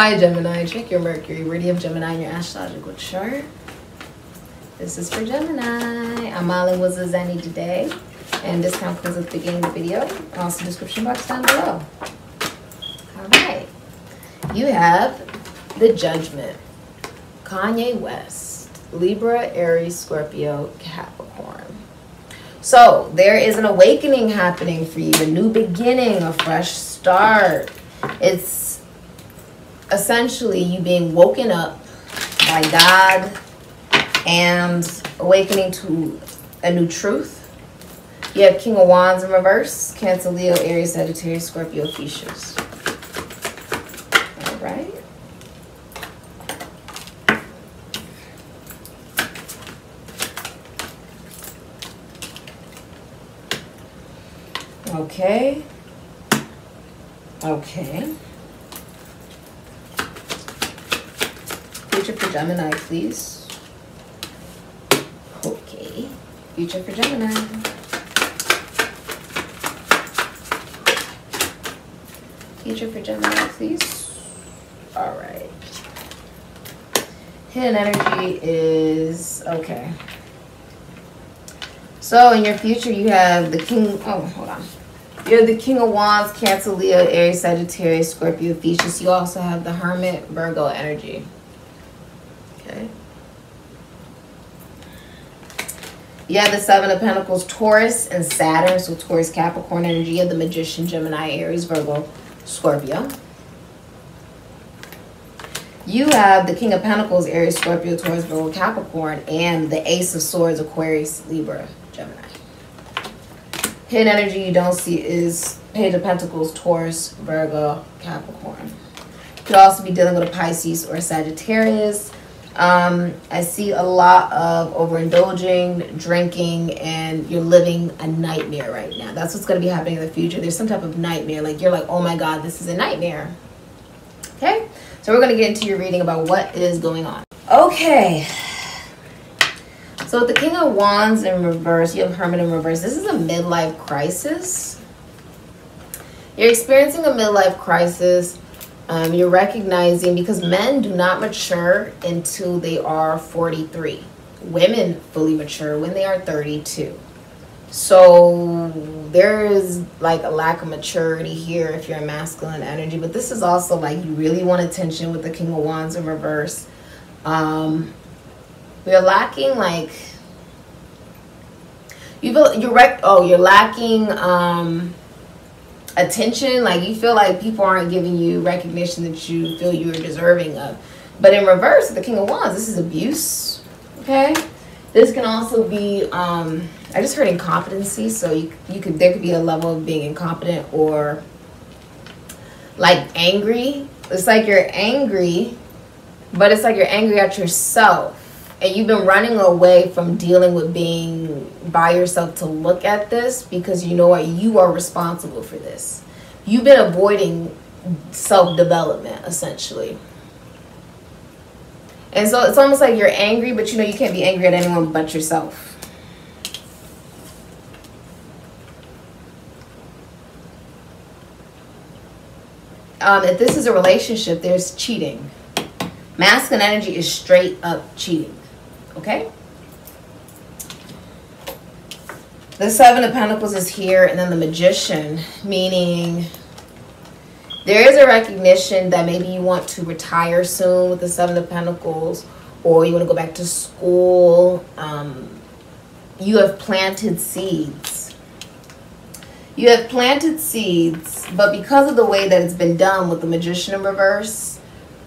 Hi Gemini, check your Mercury, Radium Gemini in your astrological chart. This is for Gemini. I'm Molly Wazazani today, and discount codes at the beginning of the video, also description box down below. All right, you have the Judgment, Kanye West, Libra, Aries, Scorpio, Capricorn. So there is an awakening happening for you, a new beginning, a fresh start. It's essentially you being woken up by God and awakening to a new truth. You have King of Wands in reverse, Cancer, Leo, Aries, Sagittarius, Scorpio, Theseus. All right. Okay. Okay. Future for Gemini, please. Okay. Future for Gemini. Future for Gemini, please. All right. Hidden energy is okay. So in your future, you have the King. Oh, hold on. You have the King of Wands, Cancer, Leo, Aries, Sagittarius, Scorpio, Theseus. You also have the Hermit, Virgo energy. Okay. You have the Seven of Pentacles, Taurus, and Saturn. So Taurus, Capricorn energy. You have the Magician, Gemini, Aries, Virgo, Scorpio. You have the King of Pentacles, Aries, Scorpio, Taurus, Virgo, Capricorn, and the Ace of Swords, Aquarius, Libra, Gemini. Hidden energy you don't see is Page of Pentacles, Taurus, Virgo, Capricorn. Could also be dealing with a Pisces or Sagittarius. Um, I see a lot of overindulging, drinking, and you're living a nightmare right now. That's what's going to be happening in the future. There's some type of nightmare. Like you're like, oh my God, this is a nightmare. Okay, so we're going to get into your reading about what is going on. Okay. So with the King of Wands in reverse, you have Hermit in reverse. This is a midlife crisis. You're experiencing a midlife crisis. Um, you're recognizing because men do not mature until they are 43. Women fully mature when they are 32. So there is like a lack of maturity here if you're a masculine energy. But this is also like you really want attention with the King of Wands in reverse. Um, you're lacking like you feel you're rec- oh you're lacking um attention. Like you feel like people aren't giving you recognition that you feel you're deserving of. But in reverse the king of wands this is abuse okay? This can also be um i just heard incompetency. So you, you could there could be a level of being incompetent or like angry. It's like you're angry but it's like you're angry at yourself and you've been running away from dealing with being by yourself to look at this because you know what? You are responsible for this. You've been avoiding self-development essentially. And so it's almost like you're angry but you know you can't be angry at anyone but yourself. Um, if this is a relationship there's cheating. Masculine energy is straight up cheating Okay? The Seven of Pentacles is here, and then the Magician, meaning there is a recognition that maybe you want to retire soon with the Seven of Pentacles, or you want to go back to school. Um, you have planted seeds. You have planted seeds, but because of the way that it's been done with the magician in reverse,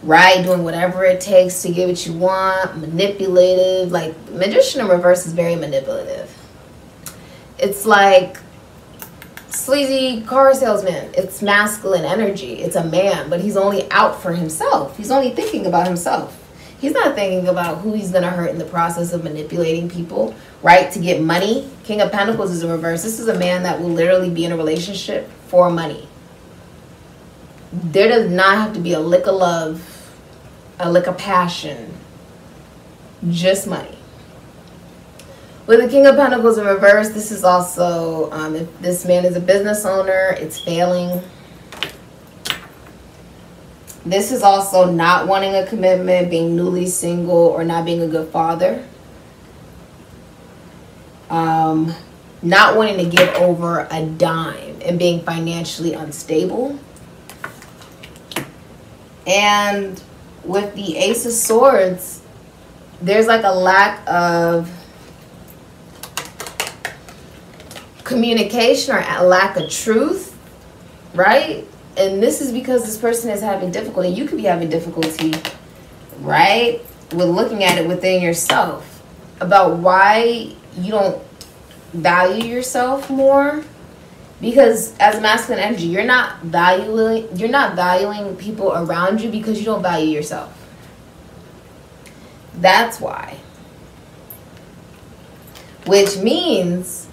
right, doing whatever it takes to get what you want, manipulative, like magician in reverse is very manipulative. It's like sleazy car salesman. It's masculine energy. It's a man, but he's only out for himself. He's only thinking about himself. He's not thinking about who he's gonna hurt in the process of manipulating people, right? To get money. King of Pentacles is in reverse. This is a man that will literally be in a relationship for money. There does not have to be a lick of love, a lick of passion, just money. With the King of Pentacles in reverse, this is also, um, if this man is a business owner, it's failing. This is also not wanting a commitment, being newly single, or not being a good father. Um, not wanting to give over a dime and being financially unstable. And with the Ace of Swords, there's like a lack of communication or a lack of truth, right? And this is because this person is having difficulty. You could be having difficulty, right? With looking at it within yourself about why you don't value yourself more because as masculine energy you're not valuing you're not valuing people around you because you don't value yourself. That's why. Which means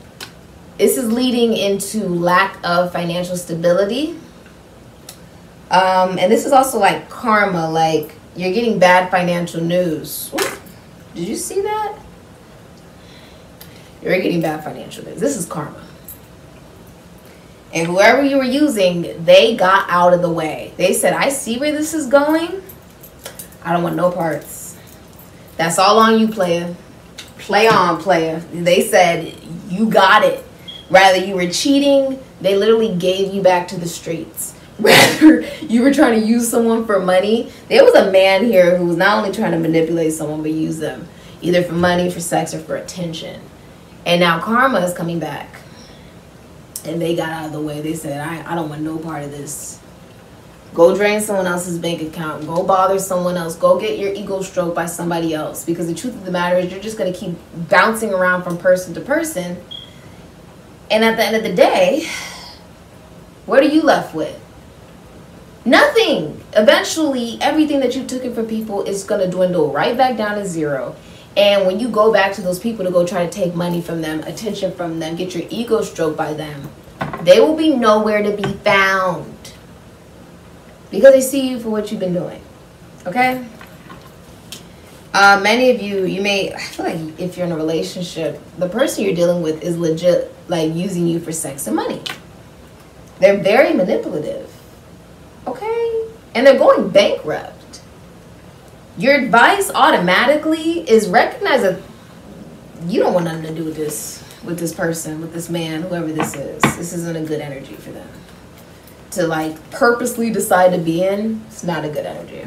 this is leading into lack of financial stability. Um, and this is also like karma like you're getting bad financial news. Ooh, did you see that? You're getting bad financial news. This is karma and whoever you were using they got out of the way. They said i see where this is going. I don't want no parts. That's all on you player. Play on player. They said you got it. Rather you were cheating. They literally gave you back to the streets. Rather you were trying to use someone for money. There was a man here who was not only trying to manipulate someone but use them either for money for sex or for attention. And now karma is coming back and they got out of the way. They said i, I don't want no part of this. Go drain someone else's bank account. Go bother someone else. Go get your ego stroked by somebody else. Because the truth of the matter is you're just going to keep bouncing around from person to person. And at the end of the day what are you left with? Nothing. Eventually, everything that you took in from people is going to dwindle right back down to zero. And when you go back to those people to go try to take money from them, attention from them, get your ego stroked by them, they will be nowhere to be found. Because they see you for what you've been doing. Okay? Uh, many of you, you may, I feel like if you're in a relationship, the person you're dealing with is legit, like using you for sex and money. They're very manipulative Okay? And they're going bankrupt. Your advice automatically is recognize that you don't want nothing to do with this with this person, with this man, whoever this is. This isn't a good energy for them. To like purposely decide to be in, it's not a good energy.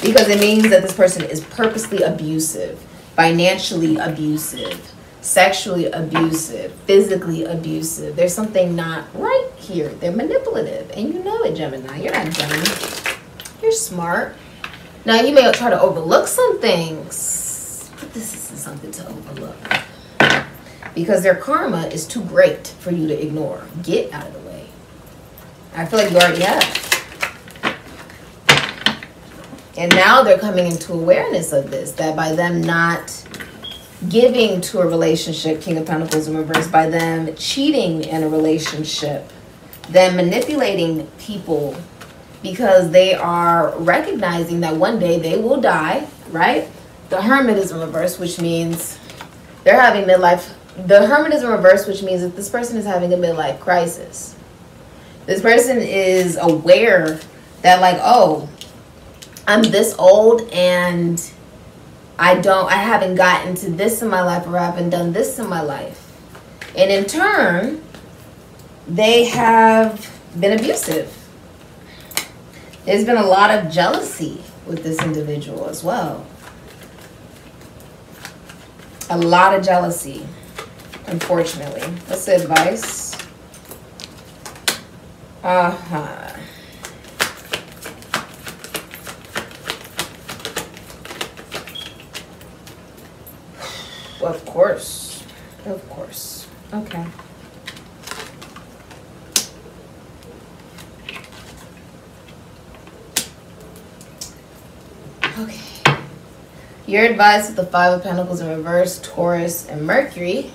Because it means that this person is purposely abusive, financially abusive, sexually abusive, physically abusive. There's something not right here. They're manipulative. And you know it, Gemini. You're not dumb. You're smart. Now, you may try to overlook some things, but this isn't something to overlook. Because their karma is too great for you to ignore. Get out of the way. I feel like you already have. And now they're coming into awareness of this, that by them not giving to a relationship, King of Pentacles in reverse, by them cheating in a relationship, them manipulating people because they are recognizing that one day they will die, right? The Hermit is in reverse, which means they're having midlife. The Hermit is in reverse, which means that this person is having a midlife crisis. This person is aware that, like, oh, I'm this old and I don't, I haven't gotten to this in my life or I haven't done this in my life. And in turn, they have been abusive. There's been a lot of jealousy with this individual as well. A lot of jealousy, unfortunately. What's the advice Uh-huh. Of course. Of course. Okay. Okay. Your advice with the Five of Pentacles in reverse, Taurus, and Mercury.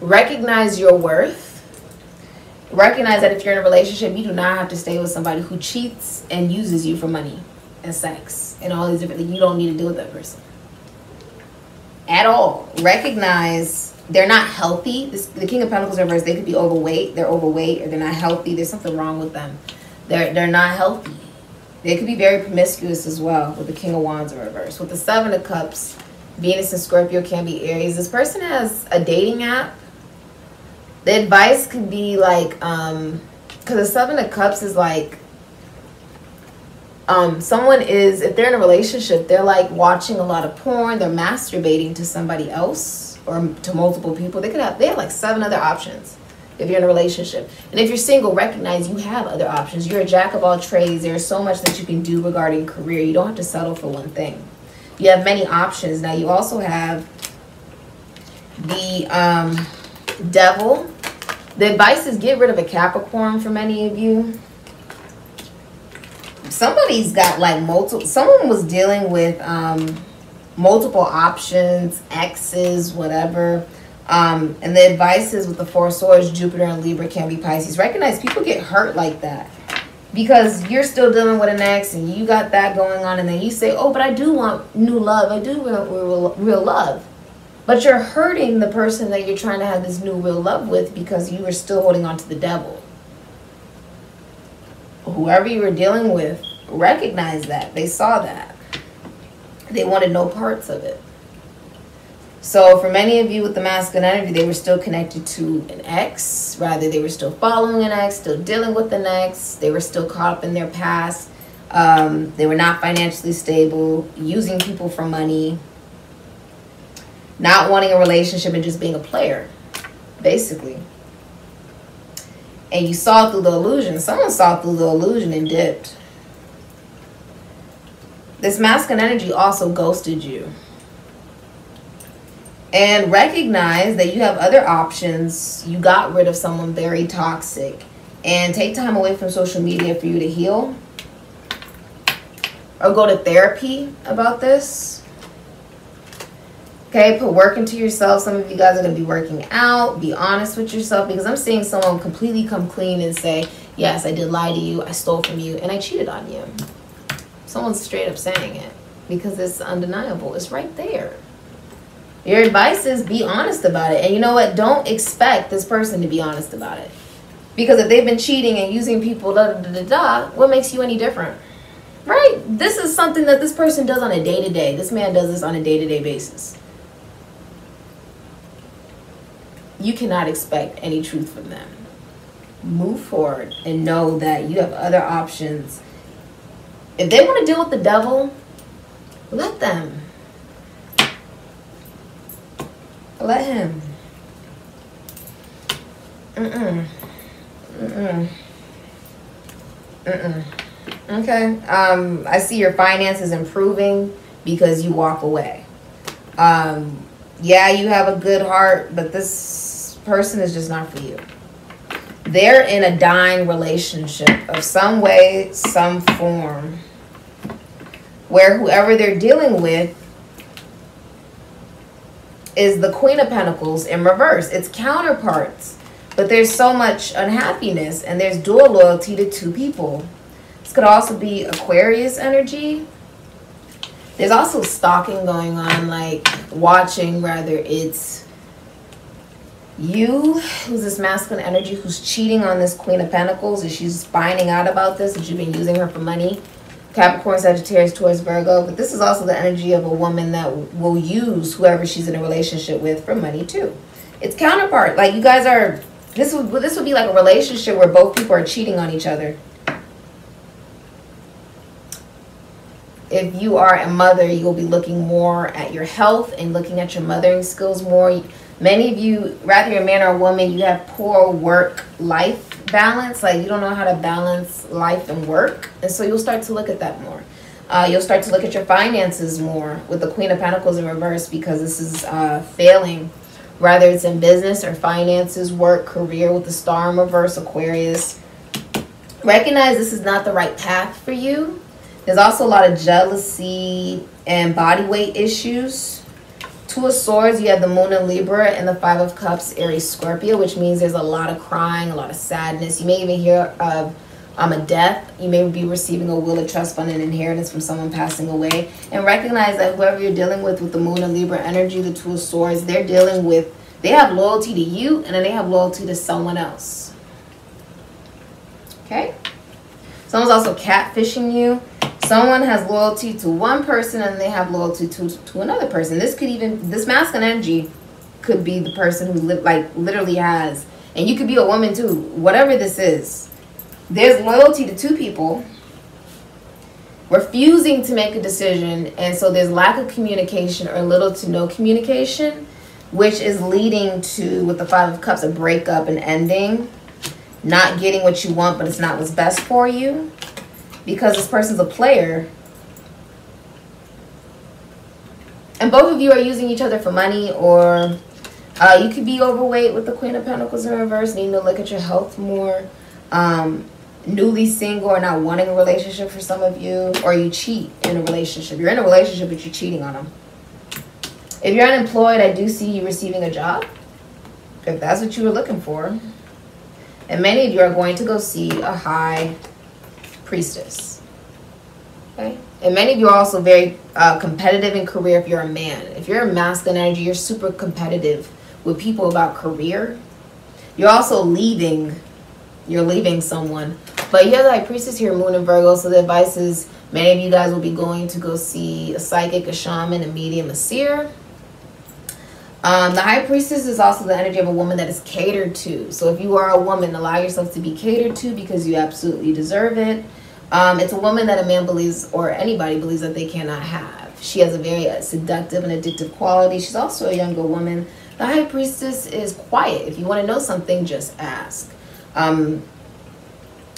Recognize your worth. Recognize that if you're in a relationship, you do not have to stay with somebody who cheats and uses you for money and sex and all these different things. You don't need to deal with that person at all. Recognize they're not healthy. This, the King of Pentacles in reverse, they could be overweight. They're overweight or they're not healthy. There's something wrong with them. They're they're not healthy. They could be very promiscuous as well with the King of Wands in reverse. With the Seven of Cups, Venus and Scorpio can be Aries. This person has a dating app. The advice could be like, um, because the Seven of Cups is like, um, someone is, if they're in a relationship, they're like watching a lot of porn, they're masturbating to somebody else or to multiple people. They could have, they have like seven other options if you're in a relationship. And if you're single, recognize you have other options. You're a jack of all trades. There's so much that you can do regarding career. You don't have to settle for one thing. You have many options. Now you also have the um, devil. The advice is get rid of a Capricorn for many of you. Somebody's got like multiple, someone was dealing with um, multiple options, exes, whatever. Um, and the advice is with the four swords, Jupiter and Libra can be Pisces. Recognize people get hurt like that because you're still dealing with an ex and you got that going on, and then you say, "Oh, but I do want new love. I do want real, real love." But you're hurting the person that you're trying to have this new real love with because you were still holding on to the devil. Whoever you were dealing with recognized that. They saw that. They wanted no parts of it. So for many of you with the masculine energy, they were still connected to an ex. Rather, they were still following an ex, still dealing with an ex. They were still caught up in their past. Um, they were not financially stable, using people for money, not wanting a relationship and just being a player, basically. And you saw through the illusion. Someone saw through the illusion and dipped. This masculine energy also ghosted you and recognize that you have other options. You got rid of someone very toxic. And take time away from social media for you to heal. Or go to therapy about this. Okay, put work into yourself. Some of you guys are going to be working out. Be honest with yourself because I'm seeing someone completely come clean and say, Yes, I did lie to you. I stole from you and I cheated on you. Someone's straight up saying it because it's undeniable. It's right there. Your advice is be honest about it. And you know what? Don't expect this person to be honest about it. Because if they've been cheating and using people, da da da da, da what makes you any different? Right? This is something that this person does on a day to day. This man does this on a day to day basis. You cannot expect any truth from them. Move forward and know that you have other options. If they want to deal with the devil, let them. Let him. Mm-mm. Mm-mm. Mm-mm. Okay. Um, I see your finances improving because you walk away. Um, yeah, you have a good heart, but this person is just not for you. They're in a dying relationship of some way, some form, where whoever they're dealing with is the Queen of Pentacles in reverse. It's counterparts. But there's so much unhappiness and there's dual loyalty to two people. This could also be Aquarius energy. There's also stalking going on, like watching, rather it's you, who's this masculine energy, who's cheating on this Queen of Pentacles, and she's finding out about this, and you've been using her for money. Capricorn, Sagittarius, Taurus, Virgo. But this is also the energy of a woman that will use whoever she's in a relationship with for money too. It's counterpart. Like you guys are. This would this would be like a relationship where both people are cheating on each other. If you are a mother, you'll be looking more at your health and looking at your mothering skills more. Many of you, rather you're a man or a woman, you have poor work life balance. Like you don't know how to balance life and work, and so you'll start to look at that more. Uh, you'll start to look at your finances more with the Queen of Pentacles in reverse because this is uh, failing, whether it's in business or finances, work, career with the Star in reverse, Aquarius. Recognize this is not the right path for you. There's also a lot of jealousy and body weight issues. Two of Swords, you have the Moon in Libra and the Five of Cups, Aries, Scorpio, which means there's a lot of crying, a lot of sadness. You may even hear of um, a death. You may be receiving a will, a trust fund, an inheritance from someone passing away. And recognize that whoever you're dealing with, with the Moon and Libra energy, the Two of Swords, they're dealing with, they have loyalty to you and then they have loyalty to someone else. Okay? Someone's also catfishing you. Someone has loyalty to one person and they have loyalty to, to another person. This could even, this masculine energy could be the person who li- like literally has, and you could be a woman too, whatever this is. There's loyalty to two people refusing to make a decision, and so there's lack of communication or little to no communication, which is leading to, with the Five of Cups, a breakup and ending, not getting what you want, but it's not what's best for you because this person's a player. And both of you are using each other for money, or uh, you could be overweight with the Queen of Pentacles in reverse, needing to look at your health more. Um, newly single or not wanting a relationship for some of you, or you cheat in a relationship. You're in a relationship, but you're cheating on them. If you're unemployed, I do see you receiving a job. If that's what you were looking for. And many of you are going to go see a high priestess. Okay? And many of you are also very uh, competitive in career if you're a man. If you're a masculine energy, you're super competitive with people about career. You're also leaving, you're leaving someone. But you have the high priestess here, moon and Virgo, so the advice is many of you guys will be going to go see a psychic, a shaman, a medium, a seer. Um, the high priestess is also the energy of a woman that is catered to. So if you are a woman, allow yourself to be catered to because you absolutely deserve it. Um, it's a woman that a man believes, or anybody believes, that they cannot have. She has a very seductive and addictive quality. She's also a younger woman. The high priestess is quiet. If you want to know something, just ask. Um,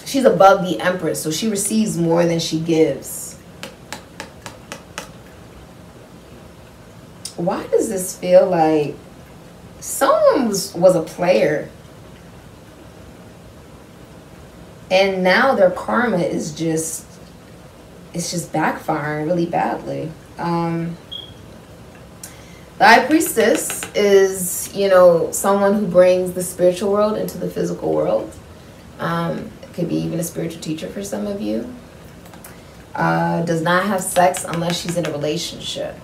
she's above the empress, so she receives more than she gives. Why does this feel like someone was, a player? And now their karma is just it's just backfiring really badly. Um the high priestess is you know someone who brings the spiritual world into the physical world. Um it could be even a spiritual teacher for some of you. Uh, does not have sex unless she's in a relationship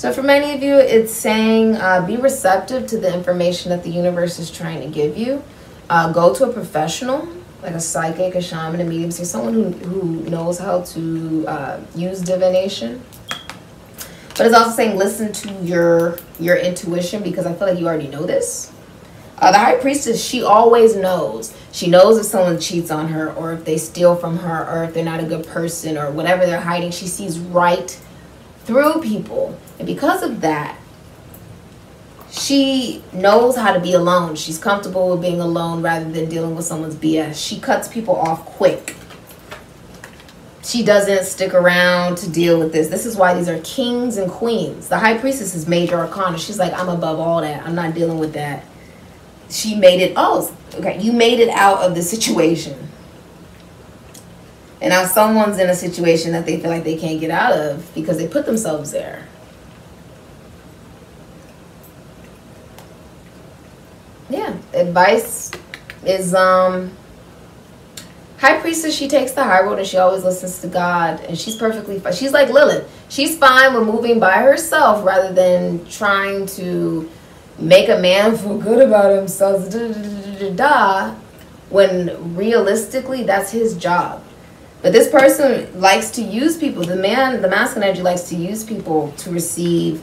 so for many of you, it's saying uh, be receptive to the information that the universe is trying to give you. Uh, go to a professional, like a psychic, a shaman, a medium, say someone who, who knows how to uh, use divination. But it's also saying listen to your your intuition because I feel like you already know this. Uh, the high priestess, she always knows. She knows if someone cheats on her or if they steal from her or if they're not a good person or whatever they're hiding. She sees right through people. And because of that, she knows how to be alone. She's comfortable with being alone rather than dealing with someone's BS. She cuts people off quick. She doesn't stick around to deal with this. This is why these are kings and queens. The high priestess is major arcana. She's like, I'm above all that. I'm not dealing with that. She made it, oh, okay, you made it out of the situation. And now someone's in a situation that they feel like they can't get out of because they put themselves there. Yeah, advice is um High Priestess, she takes the high road and she always listens to God and she's perfectly fine. She's like Lilith. She's fine with moving by herself rather than trying to make a man feel good about himself da, da, da, when realistically that's his job but this person likes to use people. The man, the masculine energy likes to use people to receive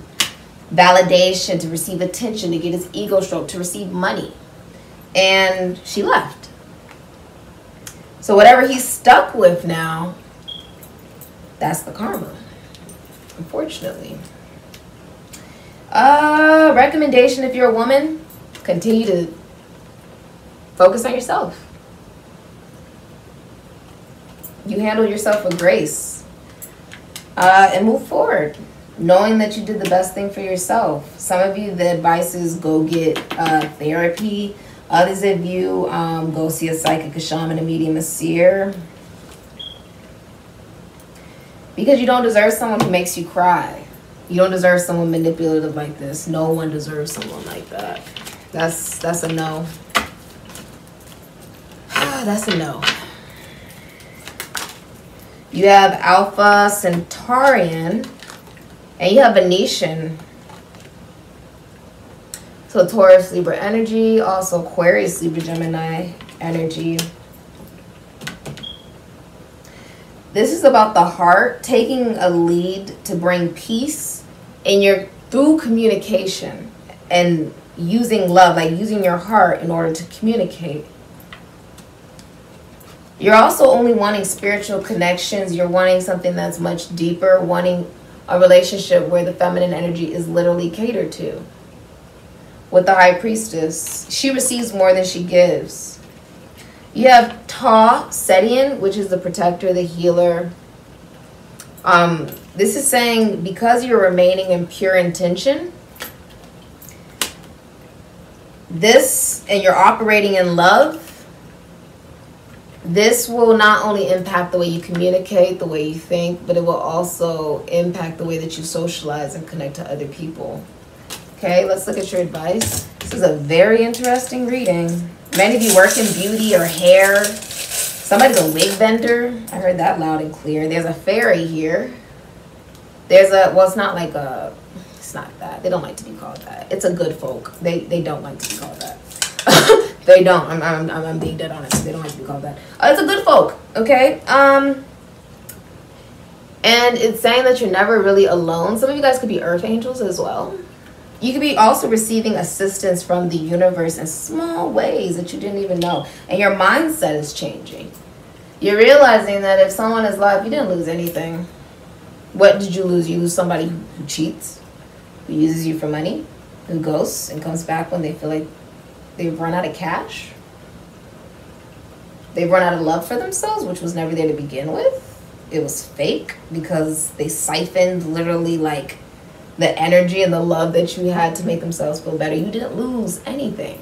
validation, to receive attention, to get his ego stroked, to receive money. And she left. So whatever he's stuck with now, that's the karma. Unfortunately. Uh recommendation if you're a woman, continue to focus on yourself You handle yourself with grace uh, and move forward, knowing that you did the best thing for yourself. Some of you, the advice is go get uh, therapy. Others of you, um, go see a psychic, a shaman, a medium, a seer. Because you don't deserve someone who makes you cry. You don't deserve someone manipulative like this. No one deserves someone like that. That's that's a no. that's a no. You have Alpha Centaurian, and you have Venusian. So Taurus, Libra energy, also Aquarius, Libra, Gemini energy. This is about the heart taking a lead to bring peace in your through communication and using love, like using your heart in order to communicate. You're also only wanting spiritual connections. You're wanting something that's much deeper, wanting a relationship where the feminine energy is literally catered to. With the high priestess, she receives more than she gives. You have Ta Setian, which is the protector, the healer. Um, this is saying because you're remaining in pure intention, this and you're operating in love, this will not only impact the way you communicate, the way you think, but it will also impact the way that you socialize and connect to other people. Okay, let's look at your advice. This is a very interesting reading. Many of you work in beauty or hair. Somebody's a wig vendor. I heard that loud and clear. There's a fairy here. There's a, well, it's not like a, it's not that. They don't like to be called that. It's a good folk. They, they don't like to be called that. They don't. I'm, I'm, I'm being dead honest. They don't like to be called that. Uh, it's a good folk, okay? Um, and it's saying that you're never really alone. Some of you guys could be earth angels as well. You could be also receiving assistance from the universe in small ways that you didn't even know. And your mindset is changing. You're realizing that if someone is alive, you didn't lose anything. What did you lose? You lose somebody who cheats, who uses you for money, who ghosts and comes back when they feel like they've run out of cash. They've run out of love for themselves, which was never there to begin with. It was fake because they siphoned literally like the energy and the love that you had to make themselves feel better. You didn't lose anything.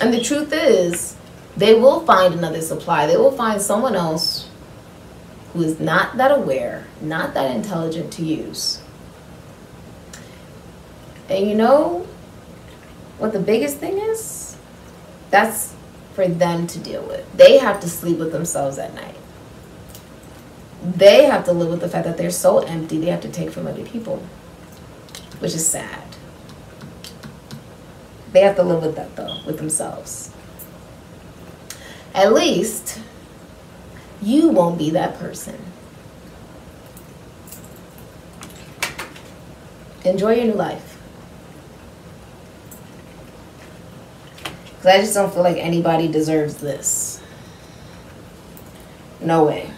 And the truth is, they will find another supply. They will find someone else who is not that aware, not that intelligent to use. And you know what the biggest thing is? That's for them to deal with. They have to sleep with themselves at night. They have to live with the fact that they're so empty, they have to take from other people which is sad. They have to live with that though, with themselves. At least you won't be that person. Enjoy your new life. Because I just don't feel like anybody deserves this. No way.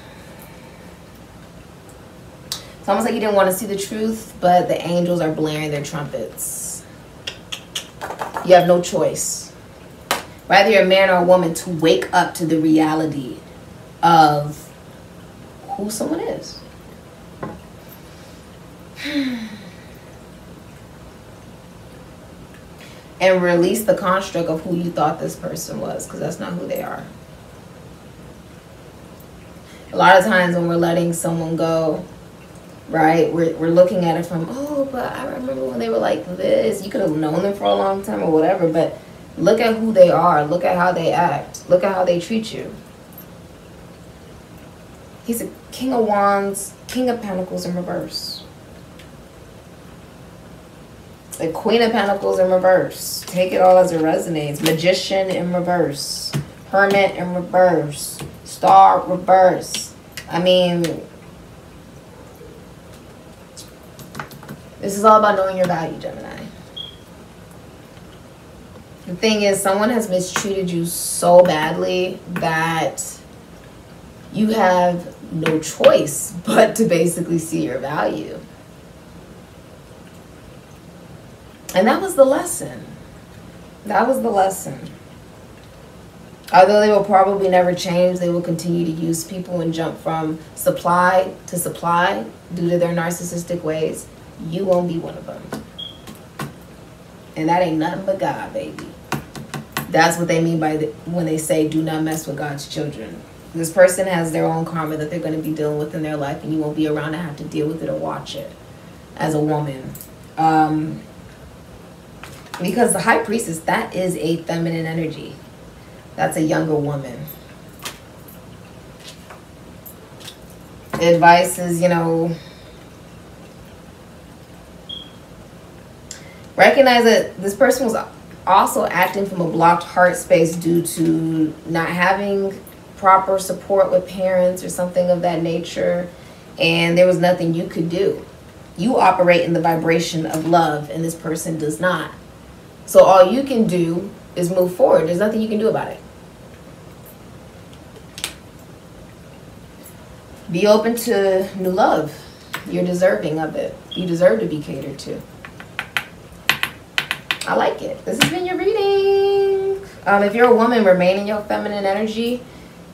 It's almost like you didn't want to see the truth, but the angels are blaring their trumpets. You have no choice. Whether you're a man or a woman to wake up to the reality of who someone is. And release the construct of who you thought this person was, because that's not who they are. A lot of times when we're letting someone go, right? We're, we're looking at it from, oh, but I remember when they were like this. You could have known them for a long time or whatever, but look at who they are. Look at how they act. Look at how they treat you. He's a king of wands, king of pentacles in reverse. The queen of pentacles in reverse. Take it all as it resonates. Magician in reverse. Hermit in reverse. Star reverse. I mean, This is all about knowing your value, Gemini. The thing is, someone has mistreated you so badly that you have no choice but to basically see your value. And that was the lesson. That was the lesson. Although they will probably never change, they will continue to use people and jump from supply to supply due to their narcissistic ways. You won't be one of them. And that ain't nothing but God, baby. That's what they mean by the, when they say, do not mess with God's children. This person has their own karma that they're going to be dealing with in their life, and you won't be around to have to deal with it or watch it as a woman. Um, because the high priestess, that is a feminine energy. That's a younger woman. Advice is, you know, recognize that this person was also acting from a blocked heart space due to not having proper support with parents or something of that nature and there was nothing you could do you operate in the vibration of love and this person does not so all you can do is move forward there's nothing you can do about it be open to new love you're deserving of it you deserve to be catered to I like it. This has been your reading. Um, if you're a woman, remain in your feminine energy.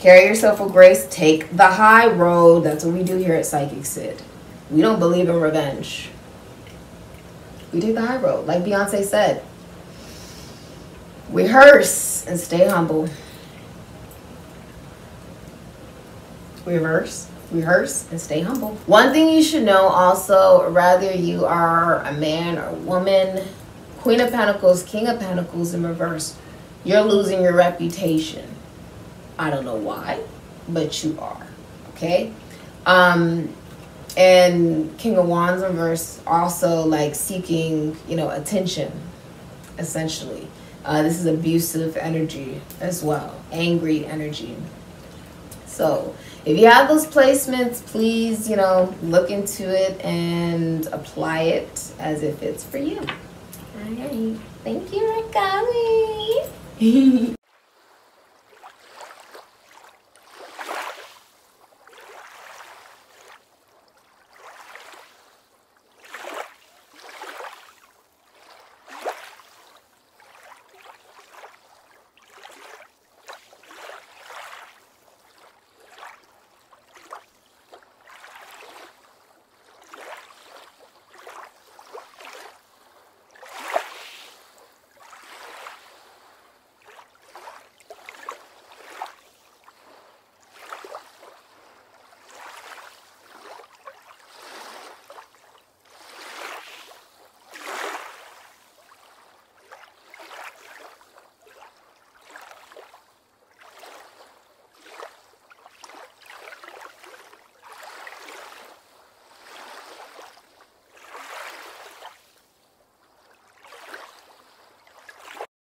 Carry yourself with grace. Take the high road. That's what we do here at Psychic Syd. We don't believe in revenge. We take the high road. Like Beyonce said. Rehearse and stay humble. Reverse, rehearse, and stay humble. One thing you should know also, whether you are a man or woman, Queen of Pentacles, King of Pentacles in reverse, you're losing your reputation. I don't know why, but you are. Okay? Um, and King of Wands in reverse also like seeking, you know, attention, essentially. Uh, this is abusive energy as well, angry energy. So if you have those placements, please, you know, look into it and apply it as if it's for you. All right. Thank you, Rikami.